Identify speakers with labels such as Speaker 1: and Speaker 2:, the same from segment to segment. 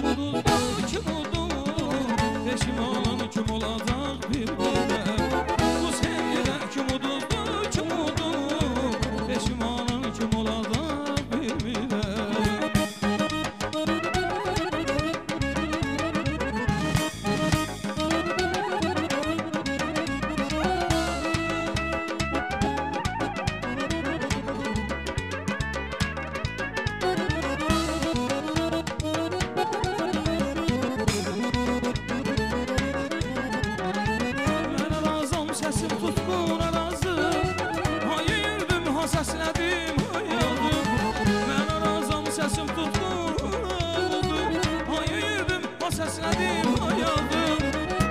Speaker 1: kim kim udu Peşimanın kim olacak bir bile səsim tutqun razı Hayırdım ha səslədim hayadım Mən razım səsim tutqun Hayırdım ha səslədim hayadım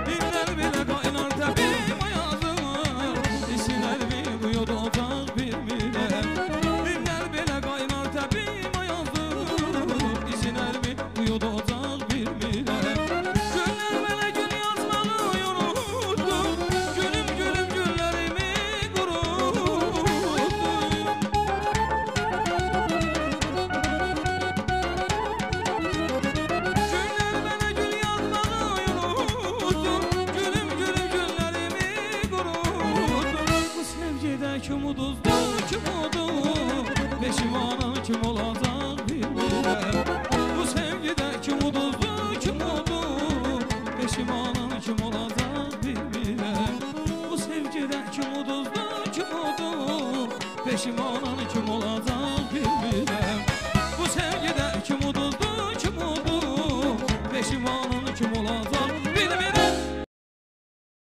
Speaker 1: Dinlər belə qaynar təbim hayadım İsinər mi bu yoda otaq bilmirəm Dinlər belə qaynar təbim hayadım İsinər mi bu yoda otaq kim uduzdu kim udu? Peşimanın kim olacaq bilmirəm Bu sevgidə kim uduzdu kim udu? Peşimanın kim olacaq bilmirəm Bu sevgidə kim uduzdu kim udu? Peşimanın kim olacaq bilmirəm Bu sevgidə